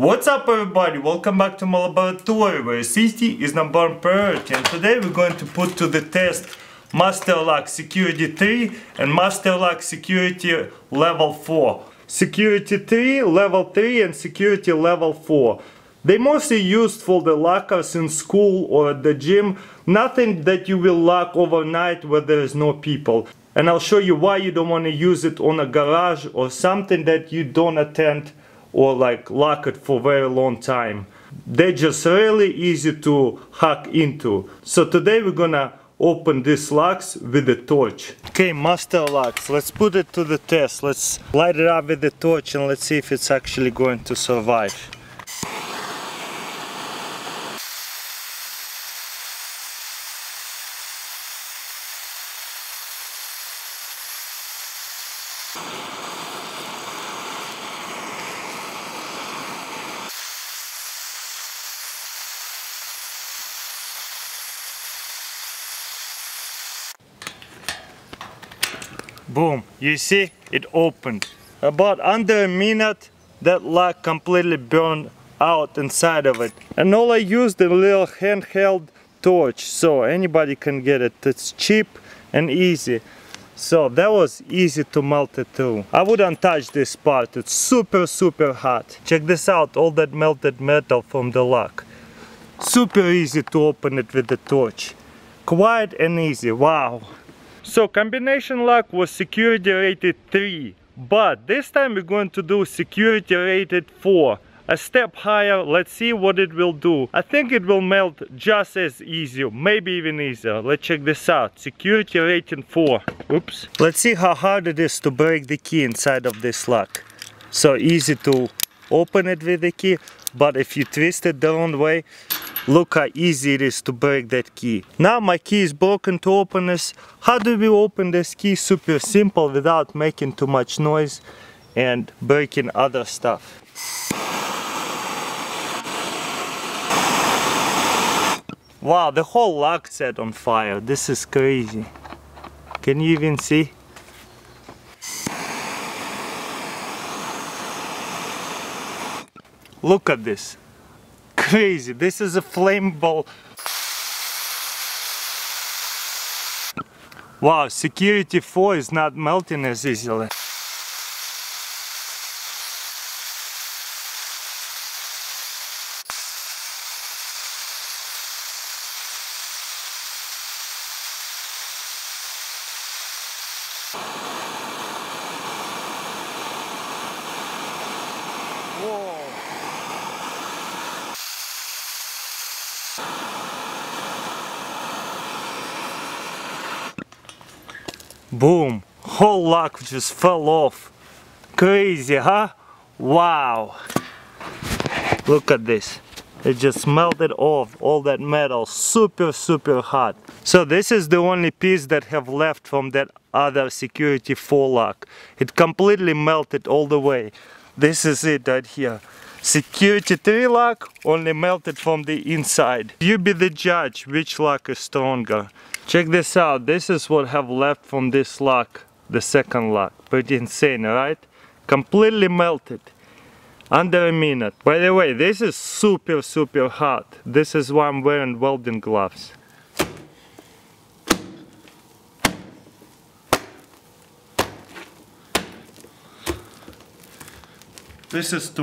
What's up everybody, welcome back to my laboratory where safety is number one priority and today we're going to put to the test Master Lock Security 3 and Master Lock Security Level 4. Security 3, Level 3 and Security Level 4. They mostly used for the lockers in school or at the gym, nothing that you will lock overnight where there is no people. And I'll show you why you don't want to use it on a garage or something that you don't attend or like lock it for very long time. They're just really easy to hack into. So today we're gonna open these locks with a torch. Okay, master locks. Let's put it to the test. Let's light it up with the torch and let's see if it's actually going to survive. Boom, you see, it opened. About under a minute, that lock completely burned out inside of it. And all I used a little handheld torch, so anybody can get it. It's cheap and easy. So that was easy to melt it too I wouldn't touch this part, it's super super hot. Check this out, all that melted metal from the lock. Super easy to open it with the torch. Quiet and easy, wow. So combination lock was security rated 3, but this time we're going to do security rated 4. A step higher, let's see what it will do. I think it will melt just as easy, maybe even easier. Let's check this out. Security rating 4. Oops. Let's see how hard it is to break the key inside of this lock. So easy to open it with the key, but if you twist it the wrong way, Look how easy it is to break that key. Now my key is broken to open this. How do we open this key? Super simple without making too much noise and breaking other stuff. Wow, the whole lock set on fire. This is crazy. Can you even see? Look at this crazy. This is a flammable. Wow, security 4 is not melting as easily. Boom! Whole lock just fell off. Crazy, huh? Wow! Look at this. It just melted off all that metal super super hot. So this is the only piece that have left from that other security 4 lock. It completely melted all the way. This is it right here. Security 3 lock only melted from the inside. You be the judge which lock is stronger. Check this out, this is what have left from this lock, the second lock. Pretty insane, right? Completely melted. Under a minute. By the way, this is super super hot. This is why I'm wearing welding gloves. This is too